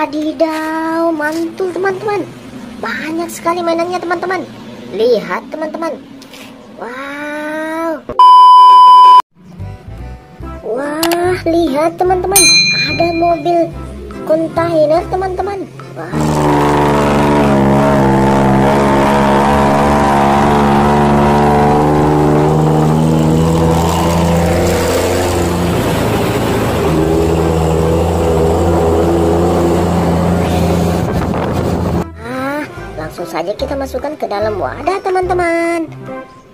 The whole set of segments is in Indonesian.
Wadidaw, mantul teman-teman. Banyak sekali mainannya teman-teman. Lihat teman-teman. Wow. Wah, lihat teman-teman. Ada mobil kontainer teman-teman. Wah. Ah, langsung saja kita masukkan ke dalam wadah teman-teman.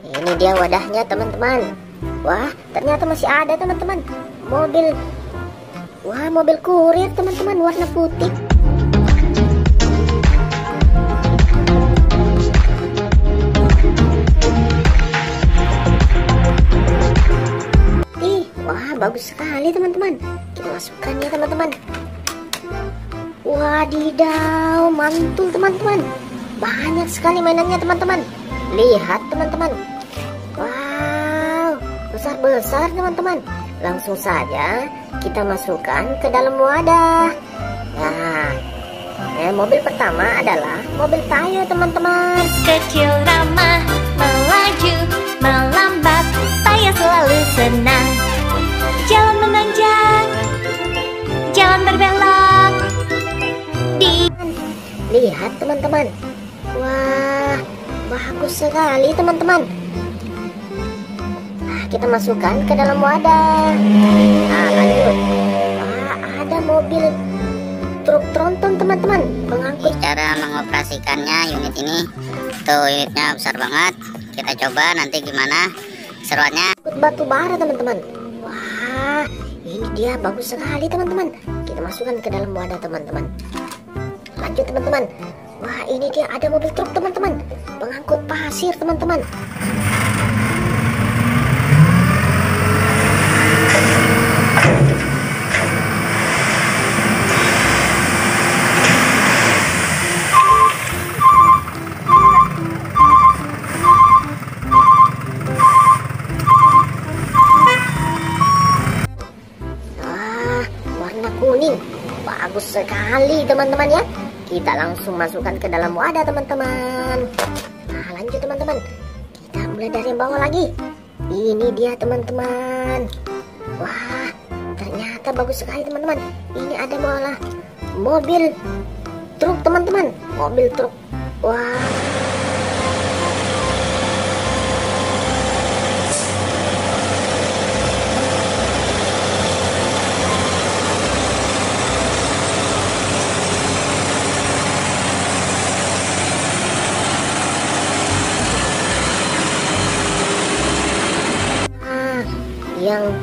Ini dia wadahnya teman-teman. Wah, ternyata masih ada teman-teman. Mobil. Wah, mobil kurir teman-teman warna putih. Ih, wah bagus sekali teman-teman. Kita masukkan ya teman-teman. Wadidaw, mantul teman-teman. Banyak sekali mainannya teman-teman. Lihat teman-teman. Wow, besar-besar teman-teman. Langsung saja kita masukkan ke dalam wadah. Nah, eh, mobil pertama adalah mobil Tayo teman-teman. kecil ramah melaju melambat Saya selalu senang Jalan menanjak Jalan berbelok Di Lihat teman-teman. Bagus sekali teman-teman. Nah, kita masukkan ke dalam wadah. Nah, lanjut. Wah, ada mobil truk tronton teman-teman. Pengangkut cara mengoperasikannya unit ini tuh unitnya besar banget kita coba nanti gimana seruannya batu bara teman-teman. Wah, ini dia bagus sekali teman-teman. Kita masukkan ke dalam wadah teman-teman. Lanjut teman-teman. Wah, ini dia ada mobil truk teman-teman. Pengangkut pasir teman-teman. Ah, warna kuning. Bagus sekali teman-teman ya. Kita langsung masukkan ke dalam wadah teman-teman. Nah, lanjut teman-teman. Kita mulai dari bawah lagi. Ini dia teman-teman. Wah, ternyata bagus sekali teman-teman. Ini ada malah mobil truk teman-teman. Mobil truk. Wah, Ah, yang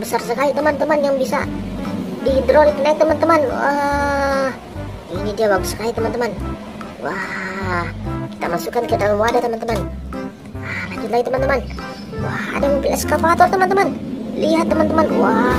besar sekali teman-teman yang bisa dihidrolik naik teman-teman. Wah, ini dia bagus sekali teman-teman. Wah, kita masukkan ke dalam wadah teman-teman. Ah, lanjut lagi teman-teman. Wah, ada mobil eskavator teman-teman. Lihat teman-teman. Wah,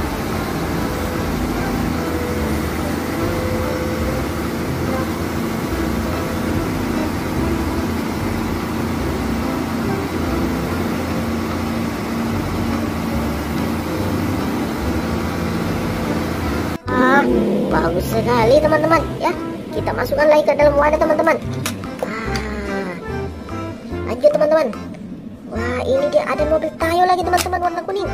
Ah, bagus sekali teman-teman ya. Kita masukkan lagi ke dalam wadah teman-teman. Ah, lanjut teman-teman. Wah, ini dia ada mobil Tayo lagi teman-teman warna kuning.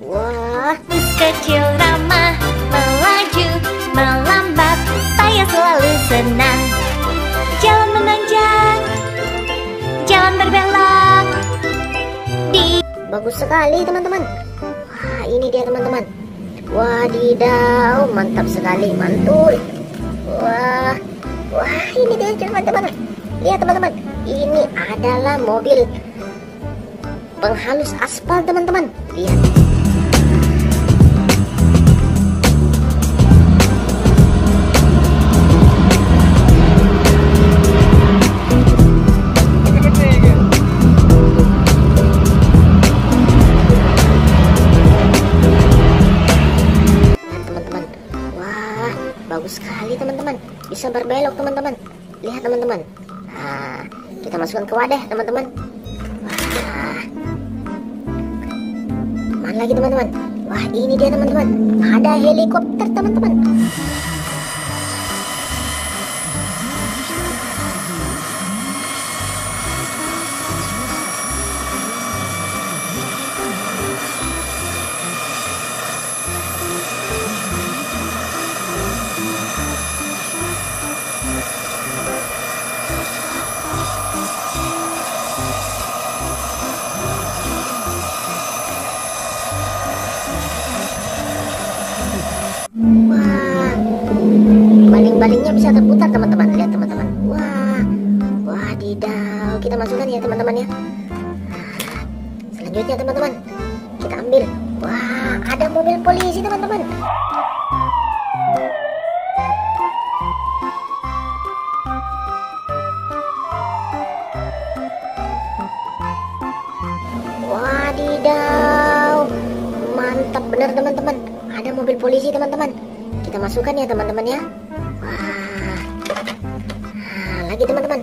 Wah, bus kecil ramah melaju melambat Saya selalu senang Jalan menanjak Jalan berbelok Di bagus sekali teman-teman. Wah, ini dia teman-teman. Wadidaw, mantap sekali, mantul. Wah, wah, ini dia teman-teman. Lihat teman-teman, ini adalah mobil penghalus aspal teman-teman. Lihat. Sekali teman-teman. Bisa berbelok teman-teman. Lihat teman-teman. Nah, kita masukkan ke wadah teman-teman. Wah. Mana lagi teman-teman? Wah, ini dia teman-teman. Ada helikopter teman-teman. Wah, baling-balingnya bisa terputar teman-teman. Lihat teman-teman. Wah, wah didau. Kita masukkan ya teman-teman ya. Selanjutnya teman-teman, kita ambil. Wah, ada mobil polisi teman-teman. Mobil polisi teman-teman. Kita masukkan ya teman-teman ya. Wah. Nah, lagi teman-teman.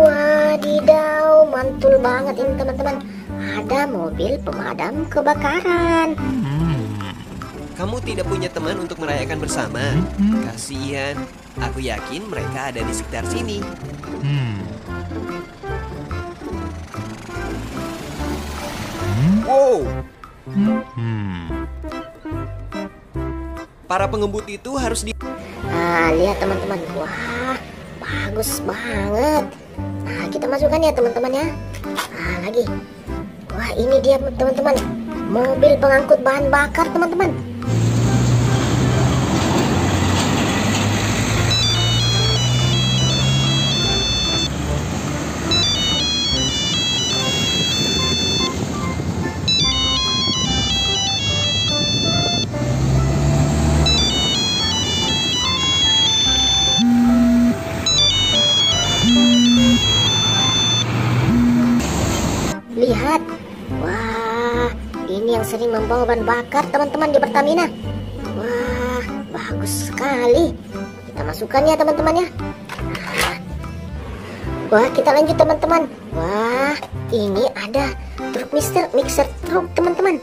Wadidaw mantul banget ini teman-teman. Ada mobil pemadam kebakaran. Kamu tidak punya teman untuk merayakan bersama? Kasihan. Aku yakin mereka ada di sekitar sini. Wow. Para pengebut itu harus di Nah, lihat teman-teman. Wah, bagus banget. Nah, kita masukkan ya teman-teman ya. Nah, lagi. Wah, ini dia teman-teman. Mobil pengangkut bahan bakar teman-teman. Sering membawa bahan bakar teman-teman di Pertamina. Wah, bagus sekali. Kita masukkan ya teman-teman ya. Wah, kita lanjut teman-teman. Wah, ini ada truk mister mixer truk teman-teman.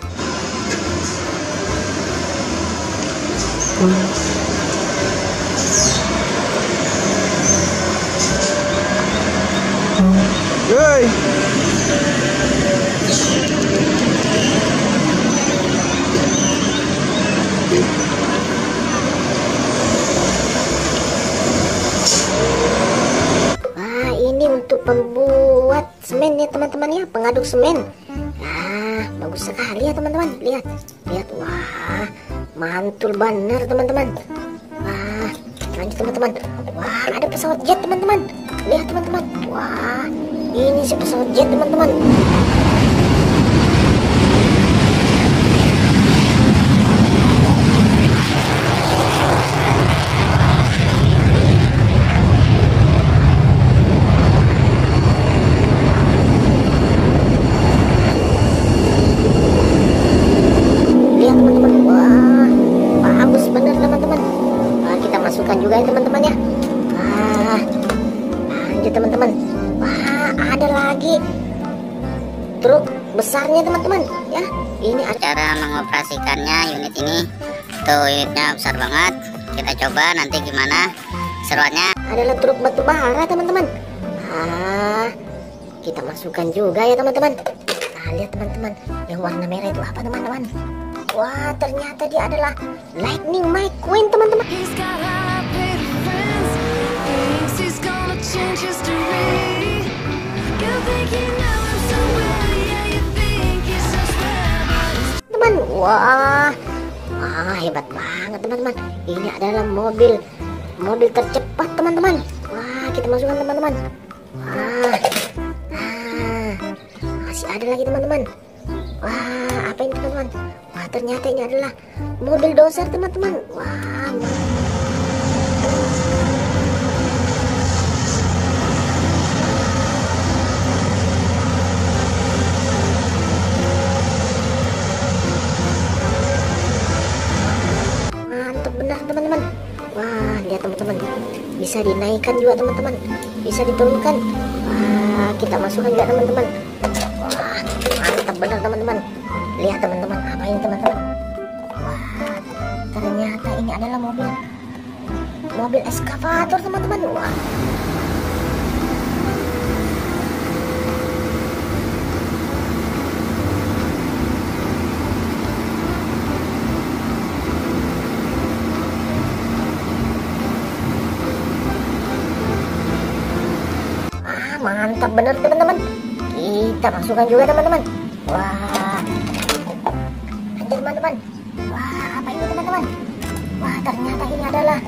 Wah, ini untuk pembuat semen ya teman-teman ya, pengaduk semen. Nah, bagus sekali ya teman-teman. Lihat, lihat. Wah, mantul benar teman-teman. Wah, lanjut teman-teman. Wah, ada pesawat jet teman-teman. Lihat teman-teman. Wah, ini si pesawat jet teman-teman. Besarnya teman-teman ya. Ini ada cara mengoperasikannya unit ini tuh unitnya besar banget kita coba nanti gimana seruannya adalah truk batu bara teman-teman. Ah, kita masukkan juga ya teman-teman. Nah, lihat teman-teman, yang warna merah itu apa teman-teman? Wah, ternyata dia adalah Lightning McQueen teman-teman. Wah wah hebat banget teman-teman. Ini adalah mobil mobil tercepat teman-teman. Wah kita masukkan teman-teman. Wah nah, masih ada lagi teman-teman. Wah apa ini teman-teman? Wah ternyata ini adalah mobil doser teman-teman. Wah teman-teman. Wah lihat teman-teman. Bisa dinaikkan juga teman-teman. Bisa diturunkan wah kita masukkan juga teman-teman. Wah mantap benar teman-teman. Lihat teman-teman apa ini teman-teman? Wah ternyata ini adalah mobil. Mobil eskavator teman-teman. Wah Ah, mantap bener teman-teman. Kita masukkan juga teman-teman. Wah. Lanjut teman-teman. Wah, apa ini teman-teman? Wah, ternyata ini adalah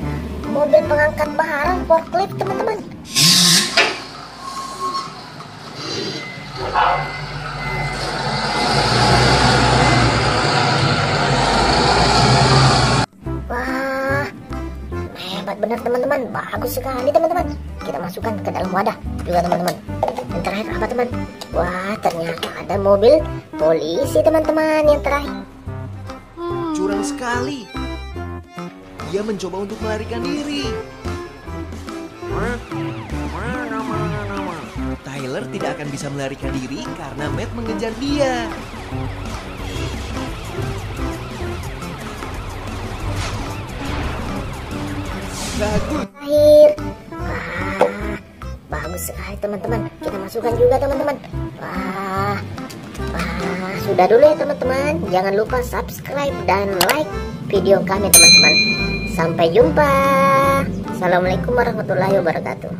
mobil pengangkat barang forklift teman-teman. Wah, hebat benar teman-teman. Bagus sekali teman-teman. Kita masukkan ke dalam wadah juga teman-teman. Yang terakhir apa teman? Wah, ternyata ada mobil polisi teman-teman yang terakhir. Curang sekali. Dia mencoba untuk melarikan diri. Tyler tidak akan bisa melarikan diri karena Matt mengejar dia. Bagus. Sekali teman-teman. Kita masukkan juga teman-teman. Wah, wah, sudah dulu ya teman-teman. Jangan lupa subscribe dan like video kami teman-teman. Sampai jumpa. Assalamualaikum warahmatullahi wabarakatuh.